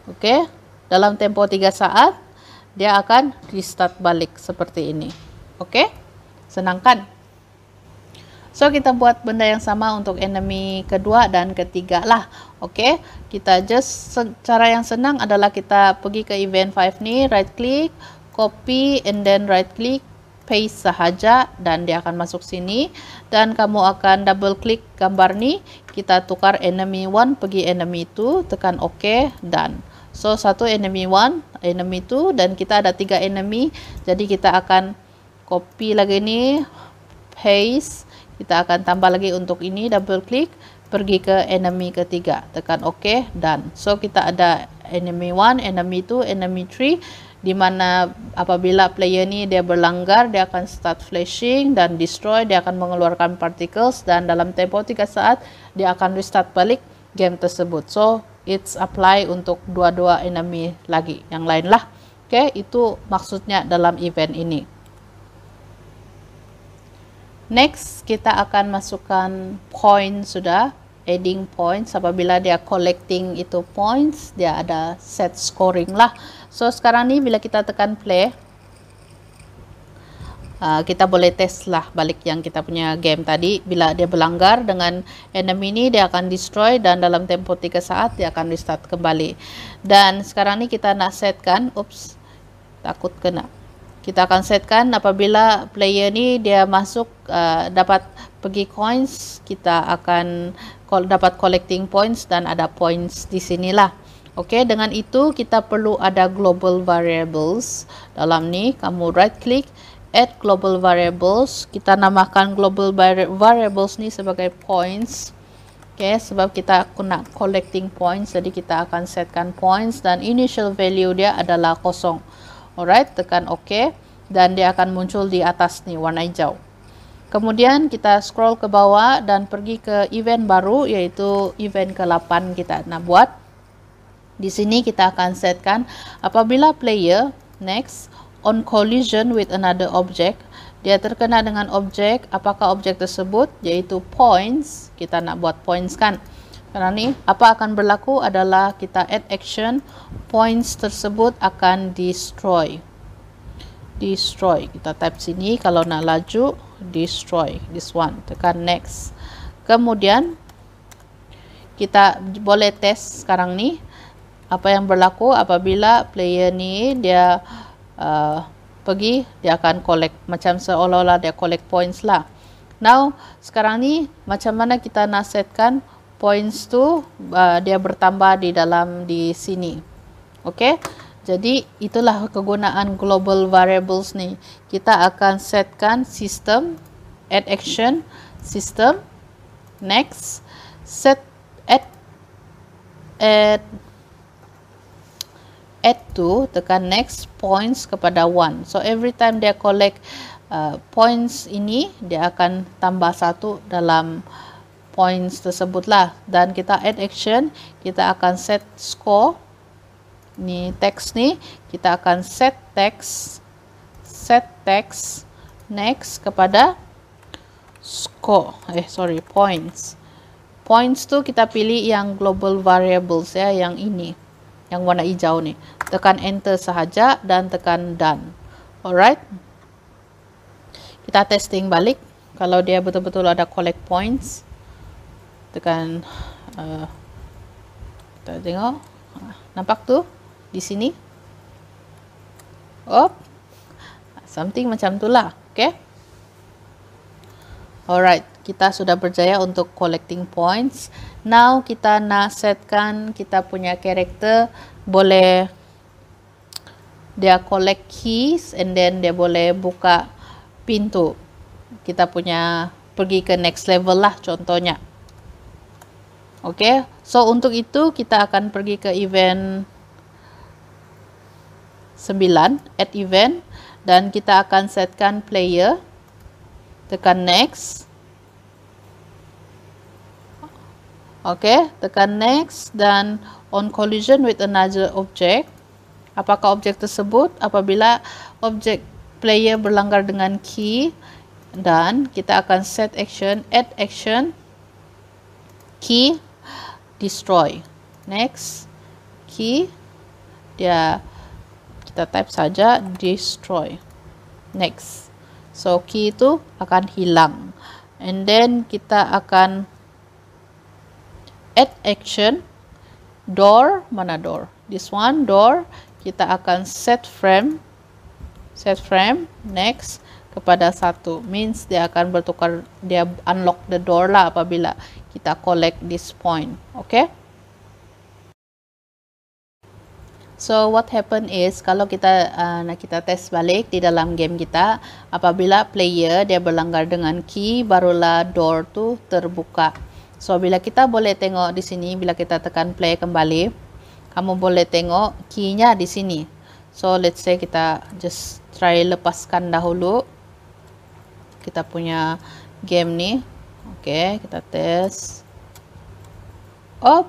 Oke. okay, dalam tempo 3 saat dia akan restart balik seperti ini. Oke? Okay? senangkan. So kita buat benda yang sama untuk enemy kedua dan ketiga lah. Oke? Okay? kita just cara yang senang adalah kita pergi ke event 5 ni right click copy and then right click paste sahaja dan dia akan masuk sini. Dan kamu akan double klik gambar ni. Kita tukar enemy 1 pergi enemy 2 tekan ok dan So satu enemy one, enemy two dan kita ada tiga enemy. Jadi kita akan copy lagi ni, paste. Kita akan tambah lagi untuk ini double click pergi ke enemy ketiga. Tekan OK dan so kita ada enemy one, enemy two, enemy three. Di mana apabila player ni dia berlanggar dia akan start flashing dan destroy dia akan mengeluarkan particles dan dalam tempoh 3 saat dia akan restart balik game tersebut. So it's apply untuk dua-dua enemy lagi yang lain lah oke okay, itu maksudnya dalam event ini. Next kita akan masukkan point sudah adding points. Apabila dia collecting itu points dia ada set scoring lah. So sekarang ni bila kita tekan play uh, kita boleh test lah balik yang kita punya game tadi. Bila dia berlanggar dengan enemy ini dia akan destroy dan dalam tempo 3 saat dia akan restart kembali. Dan sekarang ni kita nak setkan ups takut kena. Kita akan setkan apabila player ni dia masuk uh, dapat pergi coins kita akan dapat collecting points dan ada points di sinilah Okey, dengan itu kita perlu ada global variables. Dalam ni kamu right click add global variables. Kita namakan global variables ni sebagai points. Okay, sebab kita nak collecting points jadi kita akan setkan points dan initial value dia adalah kosong. Alright tekan ok dan dia akan muncul di atas ni warna hijau. Kemudian kita scroll ke bawah dan pergi ke event baru yaitu event ke-8 kita nak buat. Di sini kita akan setkan apabila player next on collision with another object dia terkena dengan objek apakah objek tersebut yaitu points kita nak buat points kan? Karena ni apa akan berlaku adalah kita add action points tersebut akan destroy. Destroy. Kita type sini kalau nak laju destroy this one. Tekan next. Kemudian kita boleh test sekarang ni apa yang berlaku apabila player ni dia uh, pergi dia akan collect macam seolah-olah dia collect points lah. Now sekarang ni macam mana kita nak setkan points tu uh, dia bertambah di dalam di sini. Ok jadi itulah kegunaan global variables ni. Kita akan setkan sistem add action system next set add add add to tekan next points kepada one. So every time dia collect uh, points ini dia akan tambah satu dalam points tersebut lah. Dan kita add action kita akan set score. Ni text ni kita akan set text set text next kepada score. Eh sorry points. Points tu kita pilih yang global variables ya yang ini yang warna hijau ni. Tekan enter sahaja dan tekan done. Alright. Kita testing balik. Kalau dia betul-betul ada collect points tekan uh, kita tengok. Nampak tuh di sini? Oh something macam itulah oke okay? alright kita sudah berjaya untuk collecting points. Now kita nak setkan kita punya karakter boleh dia collect keys and then dia boleh buka pintu. Kita punya pergi ke next level lah contohnya. Oke so untuk itu kita akan pergi ke event 9 add event dan kita akan setkan player tekan next Oke, tekan next dan on collision with another object. Apakah objek tersebut apabila objek player berlanggar dengan key dan kita akan set action add action key destroy. Next key dia kita type saja destroy. Next. So key itu akan hilang. And then kita akan add action. Door mana door? This one door. Kita akan set frame. Set frame next. Kepada satu. Means dia akan bertukar dia unlock the door lah apabila kita collect this point. Okay? So what happen is kalau kita uh, nak kita test balik di dalam game kita apabila player dia berlanggar dengan key barulah door tu terbuka. So bila kita boleh tengok di sini bila kita tekan play kembali, kamu boleh tengok key-nya di sini. So let's say kita just try lepaskan dahulu kita punya game ni. Okay, kita test. Oh.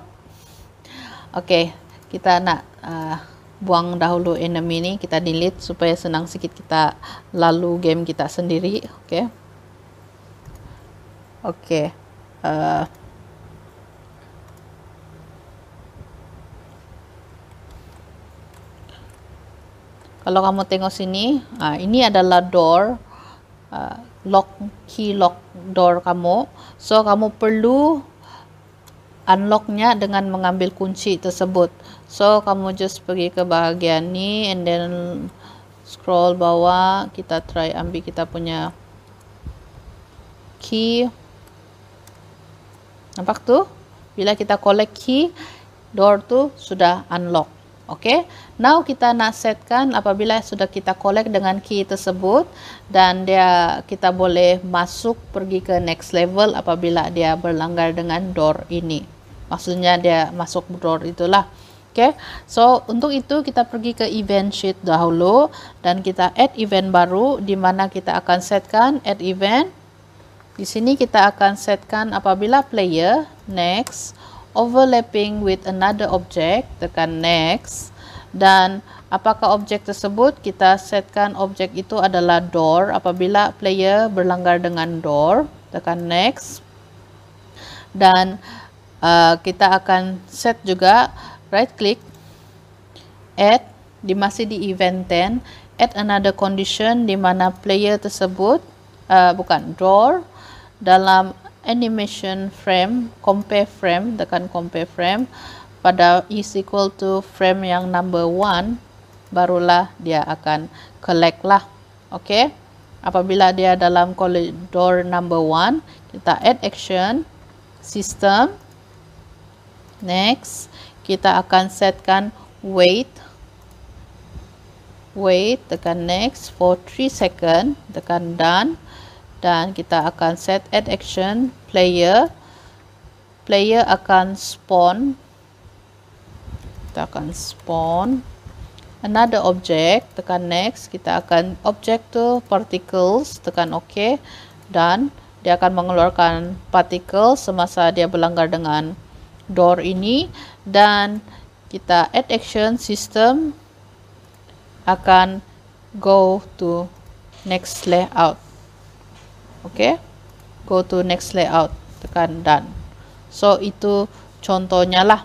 Okay, kita nak uh, buang dahulu enemy ni, kita delete supaya senang sikit kita lalu game kita sendiri. Okay. Okay. Uh, Kalau kamu tengok sini, uh, ini adalah door, uh, lock key lock door kamu. So kamu perlu unlocknya dengan mengambil kunci tersebut. So kamu just pergi ke bahagian ni and then scroll bawah. Kita try ambil kita punya key. Nampak tu? Bila kita collect key, door tu sudah unlock. Oke, okay? now kita nak setkan apabila sudah kita collect dengan key tersebut dan dia kita boleh masuk pergi ke next level apabila dia berlanggar dengan door ini. Maksudnya dia masuk door itulah. Oke, okay? so untuk itu kita pergi ke event sheet dahulu dan kita add event baru di mana kita akan setkan add event. Di sini kita akan setkan apabila player next overlapping with another object, tekan next. Dan apakah objek tersebut? Kita setkan objek itu adalah door. Apabila player berlanggar dengan door, tekan next. Dan uh, kita akan set juga right click, add, di masih di event 10, add another condition di mana player tersebut, uh, bukan door, dalam animation frame compare frame tekan compare frame pada is equal to frame yang number one barulah dia akan collect lah oke apabila dia dalam koridor number one kita add action system next kita akan setkan wait wait tekan next for 3 second tekan done dan kita akan set add action. Player. Player akan spawn. Kita akan spawn. Another object. Tekan next. Kita akan object to particles. Tekan ok. Dan dia akan mengeluarkan particle semasa dia berlanggar dengan door ini. Dan kita add action system akan go to next layout. Okay? Go to next layout, tekan done. So itu contohnya lah.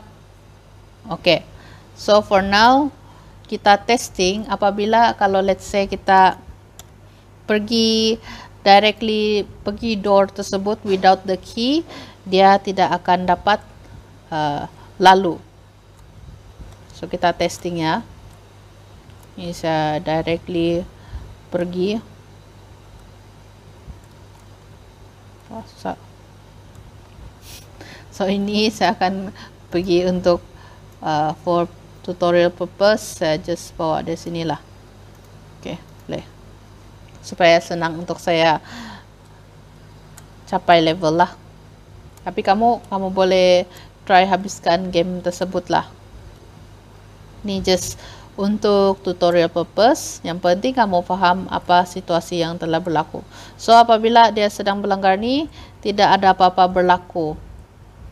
Oke. Okay. So for now kita testing apabila kalau let's say kita pergi directly pergi door tersebut without the key dia tidak akan dapat uh, lalu so kita testing ya saya directly pergi oh, so ini saya akan pergi untuk uh, for tutorial purpose saya just bawa dari sini lah okay, boleh. Supaya senang untuk saya capai level lah. Tapi kamu kamu boleh try habiskan game tersebut lah ni just untuk tutorial purpose yang penting kamu faham apa situasi yang telah berlaku. So apabila dia sedang berlanggar ni tidak ada apa-apa berlaku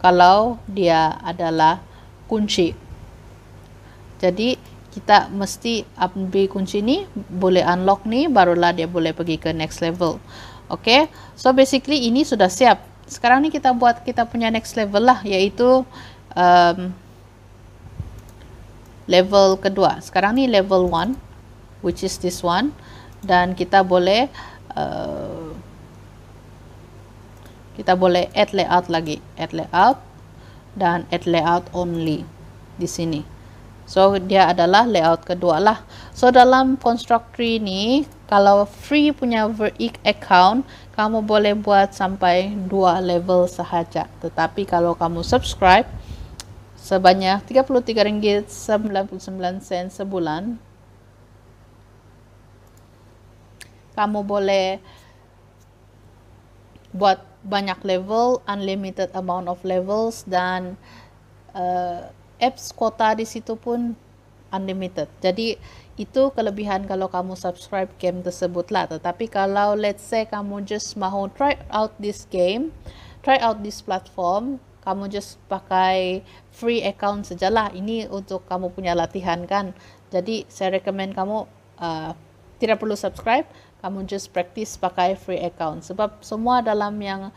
kalau dia adalah kunci. Jadi kita mesti ambil kunci ni boleh unlock ni barulah dia boleh pergi ke next level. Okay? So basically ini sudah siap. Sekarang ni kita buat kita punya next level lah yaitu um, level kedua. Sekarang ni level 1 which is this one. Dan kita boleh uh, kita boleh add layout lagi. Add layout dan add layout only di sini. So dia adalah layout kedua lah. So dalam constructor ini kalau free punya account kamu boleh buat sampai dua level sahaja. Tetapi kalau kamu subscribe sebanyak 33 ringgit 99 sen sebulan. Kamu boleh buat banyak level unlimited amount of levels dan uh, apps kota di situ pun unlimited. Jadi itu kelebihan kalau kamu subscribe game tersebut lah. Tetapi kalau let's say kamu just mau try out this game try out this platform kamu just pakai free account sajalah ini untuk kamu punya latihan kan? Jadi saya recommend kamu uh, tidak perlu subscribe kamu just practice pakai free account. Sebab semua dalam yang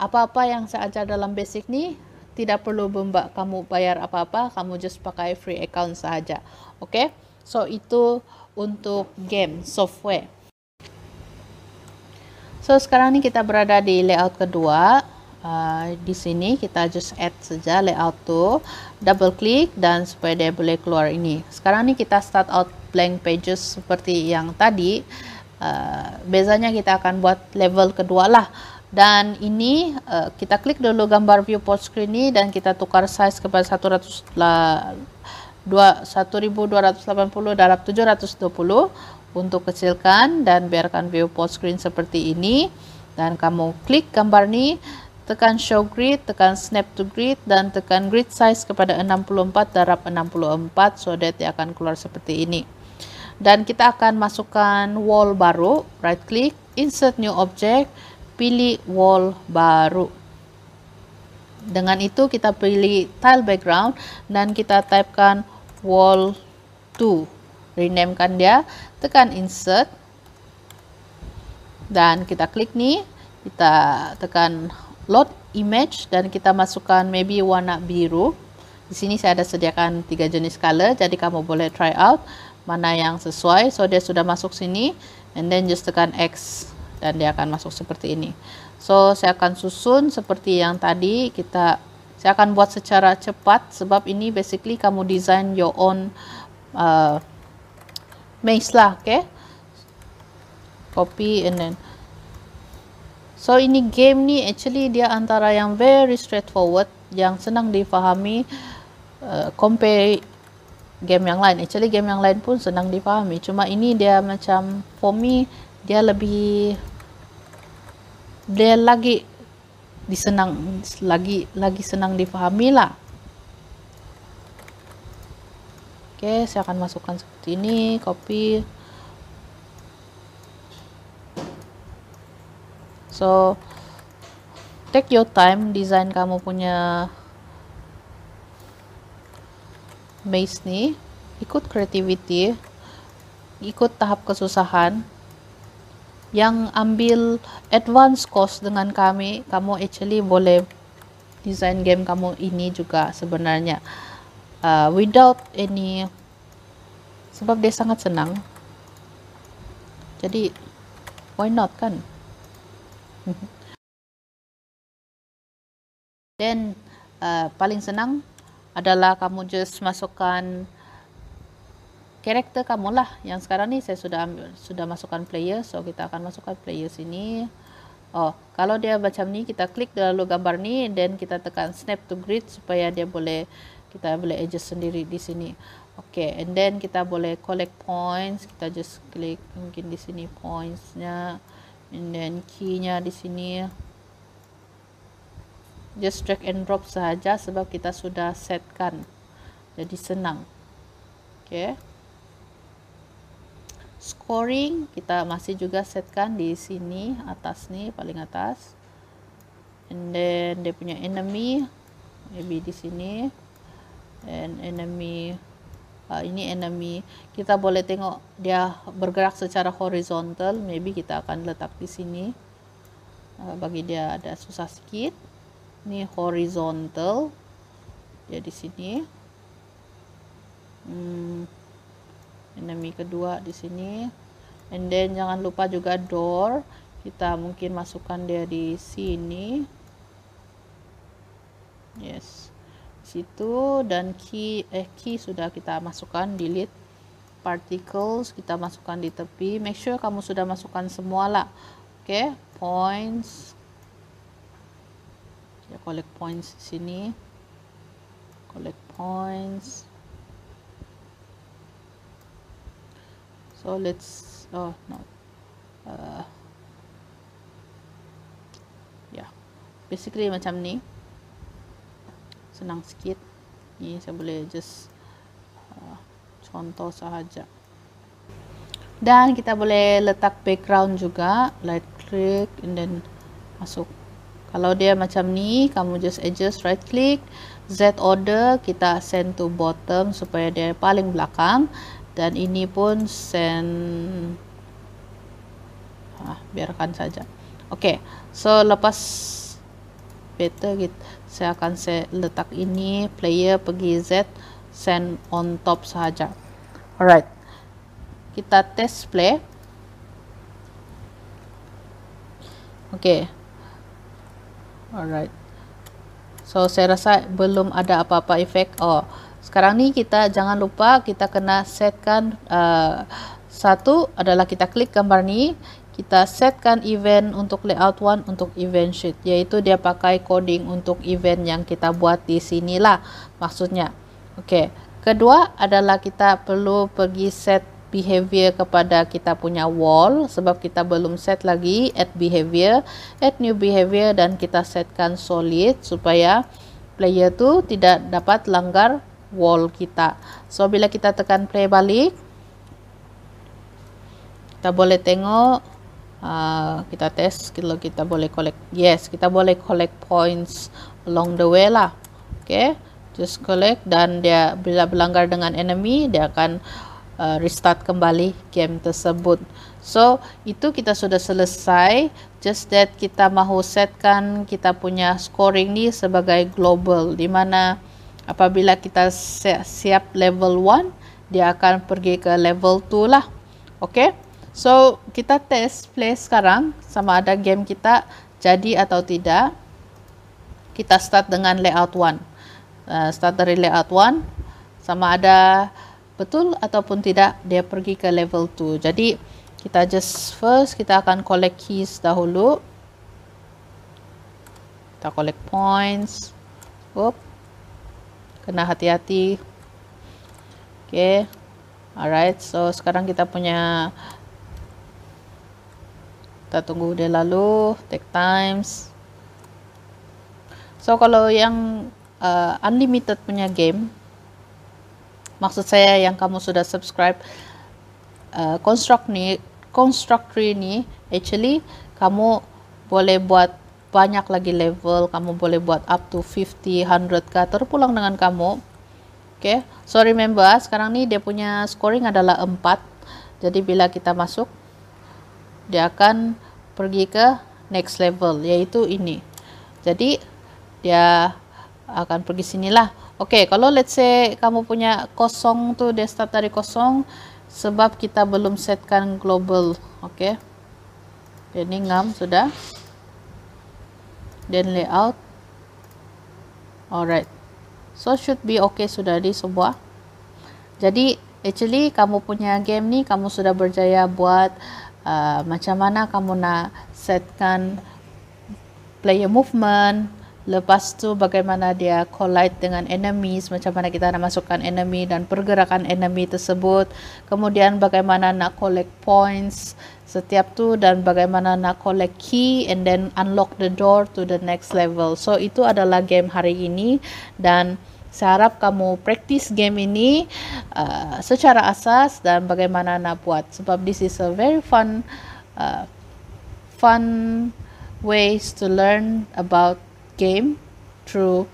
apa-apa yang saya ajar dalam basic ni tidak perlu bembak kamu bayar apa-apa kamu just pakai free account sahaja. Okay So itu untuk game software. So sekarang ni kita berada di layout kedua. Uh, di sini kita just add saja layout tu, double click dan supaya dia boleh keluar ini. Sekarang ni kita start out blank pages seperti yang tadi. Uh, bezanya kita akan buat level kedua lah. Dan ini uh, kita klik dulu gambar viewport screen ni dan kita tukar size kepada 100 lah 1280 dalam 720 untuk kecilkan dan biarkan viewport screen seperti ini dan kamu klik gambar ni tekan show grid, tekan snap to grid dan tekan grid size kepada 64 darab 64 so that dia akan keluar seperti ini. Dan kita akan masukkan wall baru right click, insert new object pilih wall baru. Dengan itu kita pilih tile background dan kita typekan wall 2 renamekan dia tekan insert. Dan kita klik ni kita tekan load image dan kita masukkan maybe warna biru. Di sini saya ada sediakan tiga jenis color jadi kamu boleh try out mana yang sesuai. So dia sudah masuk sini and then just tekan X dan dia akan masuk seperti ini. So saya akan susun seperti yang tadi. Kita saya akan buat secara cepat sebab ini basically kamu design your own uh, maze lah okay? Copy and then so ini game ni actually dia antara yang very straightforward yang senang difahami uh, compare game yang lain. Actually game yang lain pun senang difahami. Cuma ini dia macam for me dia lebih dia lagi disenang lagi lagi senang difahami lah. Oke saya akan masukkan seperti ini copy so take your time. Desain kamu punya maze nih. Ikut creativity. Ikut tahap kesusahan. Yang ambil advance course dengan kami kamu actually boleh design game kamu ini juga sebenarnya. Uh, without any sebab dia sangat senang. Jadi why not kan dan uh, paling senang adalah kamu just masukkan karakter kamu lah. Yang sekarang ni saya sudah ambil, sudah masukkan player. So kita akan masukkan player sini. Oh kalau dia macam ni kita klik lalu gambar ni. Dan kita tekan snap to grid supaya dia boleh kita boleh adjust sendiri di sini. Okay and then kita boleh collect points. Kita just klik mungkin di sini pointsnya and then key-nya di sini. Just drag and drop saja sebab kita sudah setkan. Jadi senang. Okay. Scoring kita masih juga setkan di sini atas nih paling atas. And then dia punya enemy maybe di sini. And enemy uh, ini enemy. Kita boleh tengok dia bergerak secara horizontal. Maybe kita akan letak di sini. Uh, bagi dia ada susah sedikit ini horizontal. Dia di sini. Hmm, enemy kedua di sini. And then jangan lupa juga door. Kita mungkin masukkan dia di sini. Yes situ dan key eh key sudah kita masukkan delete particles kita masukkan di tepi. Make sure kamu sudah masukkan semua lah. Oke okay? points. Ya collect points di sini. Collect points. So let's oh no. Uh, ya yeah. basically macam ni senang sikit. Ni saya boleh just uh, contoh sahaja. Dan kita boleh letak background juga right click and then masuk. Kalau dia macam ni kamu just adjust right click Z order kita send to bottom supaya dia paling belakang. Dan ini pun send ah, biarkan saja. Okay. so lepas better gitu saya akan saya letak ini player pergi Z send on top saja alright kita test play oke. Alright. So saya rasa belum ada apa-apa efek. Oh, sekarang ni kita jangan lupa kita kena setkan uh, satu adalah kita klik gambar ni, kita setkan event untuk layout one untuk event sheet, yaitu dia pakai coding untuk event yang kita buat di sini lah maksudnya. Okey. Kedua adalah kita perlu pergi set behavior kepada kita punya wall sebab kita belum set lagi add behavior add new behavior dan kita setkan solid supaya player tu tidak dapat langgar wall kita so bila kita tekan play balik kita boleh tengok uh, kita test kalau kita boleh collect yes kita boleh collect points along the way lah okay just collect dan dia bila berlanggar dengan enemy dia akan uh, restart kembali game tersebut. So, itu kita sudah selesai. Just that kita mahu setkan kita punya scoring ni sebagai global. Di mana apabila kita siap level 1, dia akan pergi ke level 2 lah. Okay? So, kita test play sekarang sama ada game kita jadi atau tidak. Kita start dengan layout 1. Uh, start dari layout 1. Sama ada betul ataupun tidak dia pergi ke level 2 jadi kita just first kita akan collect keys dahulu kita collect points Oop. kena hati-hati oke okay. alright so sekarang kita punya kita tunggu dia lalu take times. So kalau yang uh, unlimited punya game maksud saya yang kamu sudah subscribe uh, construct ni constructory ni actually kamu boleh buat banyak lagi level. Kamu boleh buat up to 50 100 ke terpulang dengan kamu. Oke okay? so remember sekarang ni dia punya scoring adalah 4 jadi bila kita masuk dia akan pergi ke next level yaitu ini jadi dia akan pergi sinilah Oke, okay, kalau let's say kamu punya kosong tuh dia start dari kosong sebab kita belum setkan global. Oke. Okay. Ini ngam sudah. Dan layout. Alright. So should be okay sudah di semua. Jadi actually kamu punya game ni kamu sudah berjaya buat uh, macam mana kamu nak setkan player movement lepas tu bagaimana dia collide dengan enemies macam mana kita nak masukkan enemy dan pergerakan enemy tersebut kemudian bagaimana nak collect points setiap tu dan bagaimana nak collect key and then unlock the door to the next level. So itu adalah game hari ini dan saya harap kamu practice game ini uh, secara asas dan bagaimana nak buat sebab this is a very fun uh, fun ways to learn about game through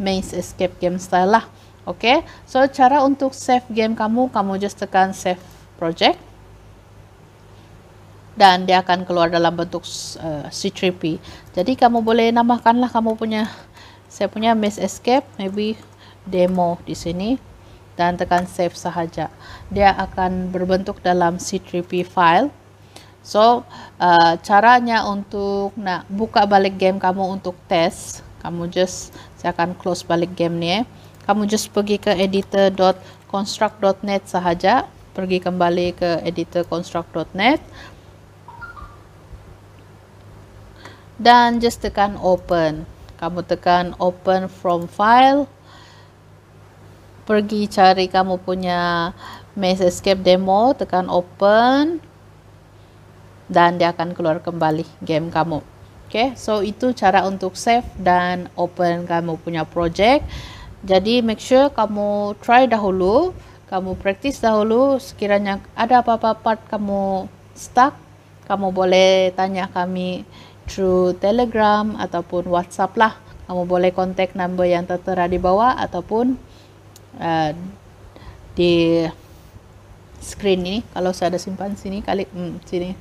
maze escape game style lah. Okay, so cara untuk save game kamu, kamu just tekan save project dan dia akan keluar dalam bentuk uh, C3P. Jadi kamu boleh namakanlah kamu punya saya punya maze escape maybe demo di sini dan tekan save sahaja. Dia akan berbentuk dalam C3P file. So, uh, caranya untuk nak buka balik game kamu untuk test, kamu just saya akan close balik game ni eh. Kamu just pergi ke editor.construct.net sahaja, pergi kembali ke editor.construct.net. Dan just tekan open. Kamu tekan open from file pergi cari kamu punya Maze Escape demo, tekan open dan dia akan keluar kembali game kamu. Okay, so itu cara untuk save dan open kamu punya project. Jadi make sure kamu try dahulu, kamu practice dahulu. Sekiranya ada apa-apa part kamu stuck, kamu boleh tanya kami through Telegram ataupun WhatsApp lah. Kamu boleh contact number yang tertera di bawah ataupun uh, di screen ini kalau saya ada simpan sini kali hmm, sini.